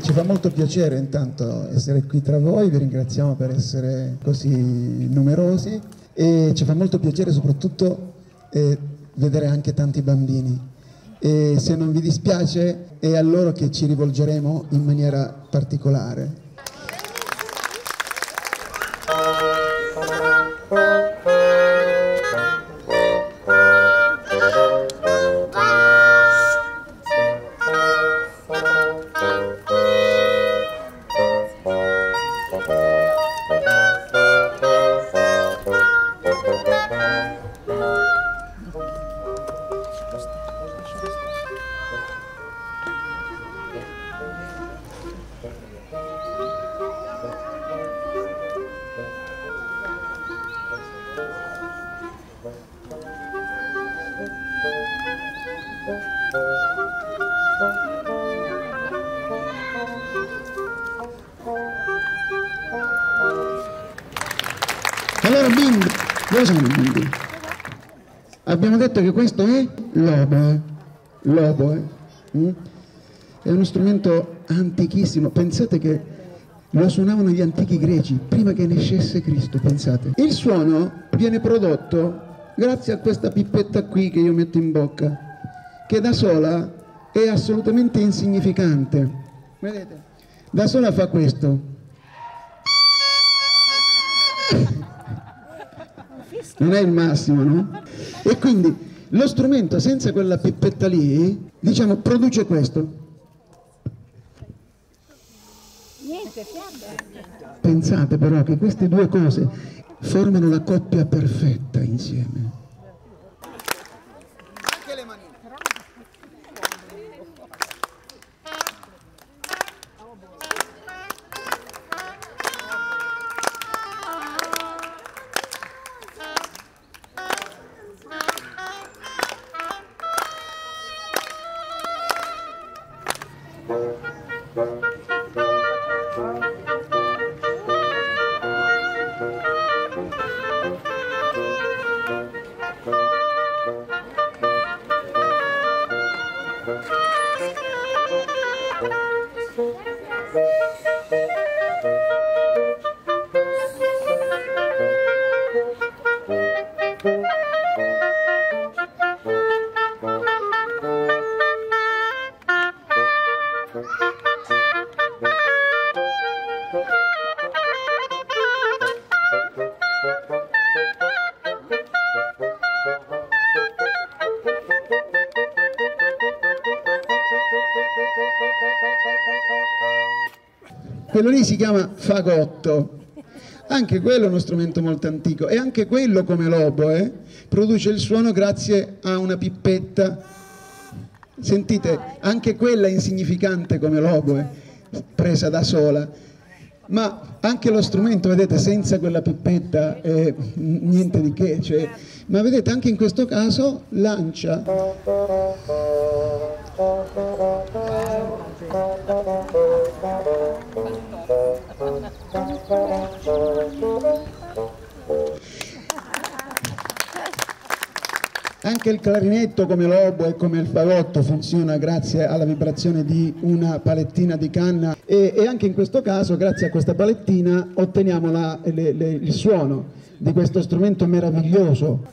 Ci fa molto piacere intanto essere qui tra voi, vi ringraziamo per essere così numerosi e ci fa molto piacere soprattutto eh, vedere anche tanti bambini. E se non vi dispiace è a loro che ci rivolgeremo in maniera particolare. Allora bimbi, dove sono i bimbi? Abbiamo detto che questo è l'oboe, l'oboe, mm? è uno strumento antichissimo, pensate che lo suonavano gli antichi greci prima che nascesse Cristo, pensate. Il suono viene prodotto grazie a questa pippetta qui che io metto in bocca, che da sola è assolutamente insignificante. Vedete? Da sola fa questo. Non è il massimo, no? E quindi lo strumento senza quella pippetta lì, diciamo, produce questo. Pensate però che queste due cose formano la coppia perfetta insieme. Quello lì si chiama fagotto. Anche quello è uno strumento molto antico e anche quello come l'oboe produce il suono grazie a una pippetta. Sentite, anche quella è insignificante come l'oboe, presa da sola. Ma anche lo strumento, vedete, senza quella pippetta è niente di che. Cioè, ma vedete, anche in questo caso lancia. Anche il clarinetto come l'obo e come il fagotto funziona grazie alla vibrazione di una palettina di canna. E, e anche in questo caso grazie a questa palettina otteniamo la, le, le, il suono di questo strumento meraviglioso